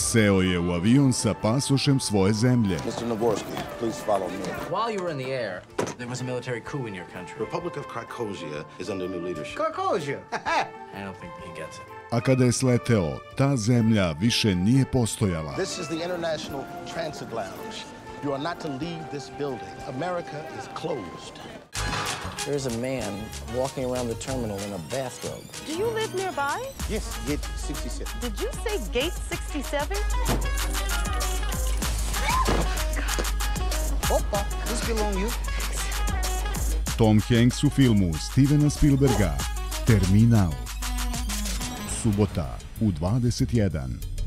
Seo je u avion sa pasošem svoje zemlje. Mr. Nagorski, please follow me. While you were in the air, there was a military coup in your country. Republic of Krakosia is under new leadership. Carcosia. I don't think he gets it. A kada je sleteo, ta zemlja više nije postojala. This is the International Transit Lounge. You are not to leave this building. America is closed. There's a man walking around the terminal in a bathrobe. Do you live nearby? Yes, gate 67. Did you say gate 67? Opa, this belong you. Tom Hanks u filmu Stevena Spielberga Terminal. Subota u 21.